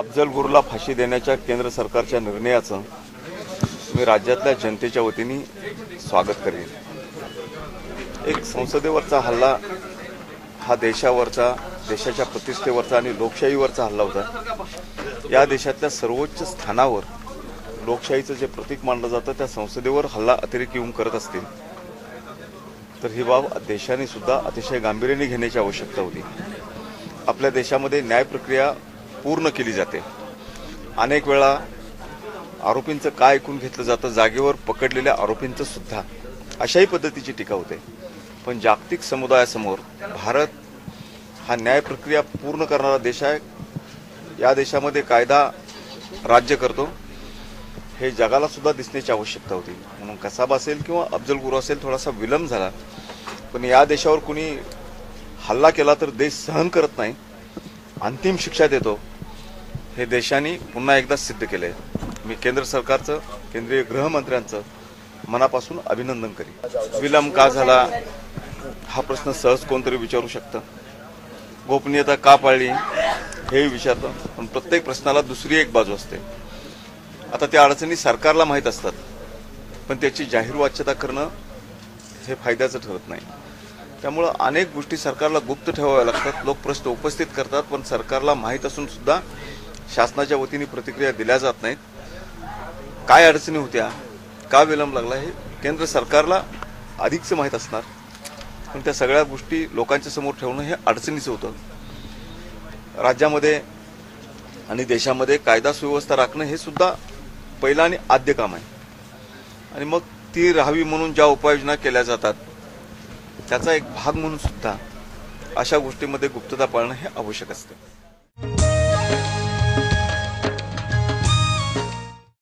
अफजल गुरुला फाशी देण्याच्या केंद्र सरकारच्या निर्णयाचं मी राज्यातल्या जनतेच्या वतीने स्वागत करेन. एक संसदेवरचा हल्ला हा देशावरचा देशाच्या प्रतिष्ठेवरचा आणि लोकशाहीवरचा हल्ला होता. या देशातल्या सर्वोच्च स्थानावर लोकशाहीचं जे प्रतीक मानलं जातं त्या संसदेवर हल्ला अतिरेक येऊन करत असतील. तर ही बाब देशाने सुद्धा अतिशय गांभीर्याने घेण्याची आवश्यकता होती. आपल्या देशामध्ये न्याय प्रक्रिया पूर्ण केली जाते. अनेक वेळा आरोपींचं काय ऐकून घेतलं जातं जागेवर पकडलेल्या आरोपींचं सुद्धा अशाही पद्धतीची टीका होते. पण जागतिक समुदायासमोर भारत हा न्याय प्रक्रिया पूर्ण करणारा देश आहे. या देशामध्ये कायदा राज्य करतो. हे जगाला सुद्धा दिसण्याची आवश्यकता होती. म्हणून कसाब असेल किंवा अफजल गुरु असेल थोडासा विलंब झाला. पण या देशावर कुणी हल्ला केला तर देश सहन करत नाही. अंतिम शिक्षा देतो. हे देशाने पुन्हा एकदा सिद्ध केलंय मी केंद्र सरकारचं केंद्रीय गृहमंत्र्यांचं मनापासून अभिनंदन करीन. विलंब का झाला? हा प्रश्न सहज कोणतरी विचारू शकतं. गोपनीयता का पाळली? हे विचारतं. पण प्रत्येक प्रश्नाला दुसरी एक बाजू असते. आता त्या अडचणी सरकारला माहीत असतात. पण त्याची जाहीर वाच्यता करणं हे फायद्याचं ठरत नाही. त्यामुळं अनेक गोष्टी सरकारला गुप्त ठेवाव्या लागतात. लोक प्रश्न उपस्थित करतात पण सरकारला माहीत असून सुद्धा शासनाच्या वतीने प्रतिक्रिया दिल्या जात नाहीत. काय अडचणी होत्या का विलंब लागला हे केंद्र सरकारला अधिकचं माहीत असणार. पण त्या सगळ्या गोष्टी लोकांच्या समोर ठेवणं हे अडचणीचं होतं. राज्यामध्ये आणि देशामध्ये कायदा सुव्यवस्था राखणं हे सुद्धा पहिलं आणि आद्य काम आहे. आणि मग ती राहावी म्हणून ज्या उपाययोजना केल्या जातात त्याचा एक भाग म्हणून सुद्धा अशा गोष्टीमध्ये गुप्तता पाळणं हे आवश्यक असतं.